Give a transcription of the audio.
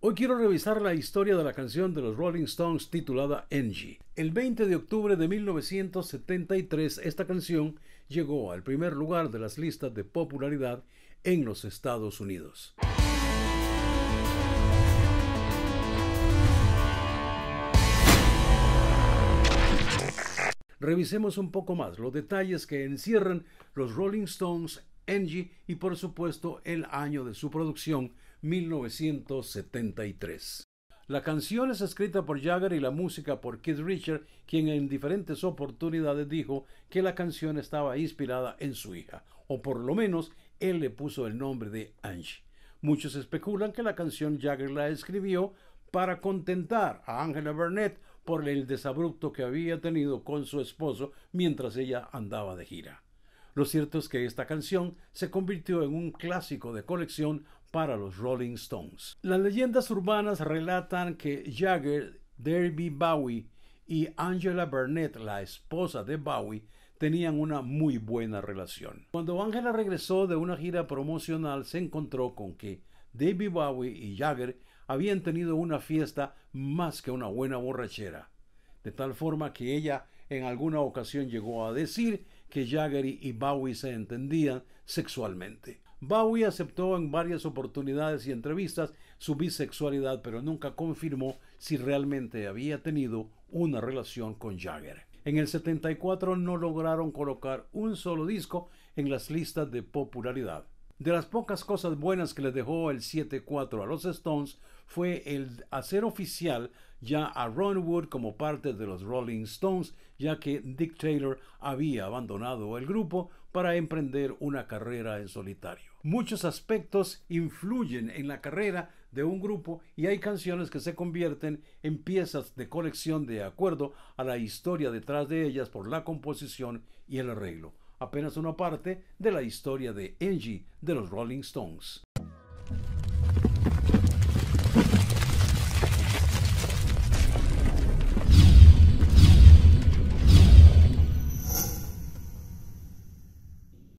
Hoy quiero revisar la historia de la canción de los Rolling Stones titulada Angie. El 20 de octubre de 1973 esta canción llegó al primer lugar de las listas de popularidad en los Estados Unidos. Revisemos un poco más los detalles que encierran los Rolling Stones, Angie y por supuesto el año de su producción, 1973. La canción es escrita por Jagger y la música por Keith Richard, quien en diferentes oportunidades dijo que la canción estaba inspirada en su hija, o por lo menos él le puso el nombre de Angie. Muchos especulan que la canción Jagger la escribió para contentar a Angela Burnett por el desabrupto que había tenido con su esposo mientras ella andaba de gira. Lo cierto es que esta canción se convirtió en un clásico de colección para los Rolling Stones. Las leyendas urbanas relatan que Jagger, Derby Bowie y Angela Burnett, la esposa de Bowie, tenían una muy buena relación. Cuando Angela regresó de una gira promocional se encontró con que David Bowie y Jagger habían tenido una fiesta más que una buena borrachera, de tal forma que ella en alguna ocasión llegó a decir que Jagger y Bowie se entendían sexualmente. Bowie aceptó en varias oportunidades y entrevistas su bisexualidad, pero nunca confirmó si realmente había tenido una relación con Jagger. En el 74 no lograron colocar un solo disco en las listas de popularidad. De las pocas cosas buenas que le dejó el 7-4 a los Stones fue el hacer oficial ya a Ron Wood como parte de los Rolling Stones, ya que Dick Taylor había abandonado el grupo para emprender una carrera en solitario. Muchos aspectos influyen en la carrera de un grupo y hay canciones que se convierten en piezas de colección de acuerdo a la historia detrás de ellas por la composición y el arreglo apenas una parte de la historia de Angie de los Rolling Stones.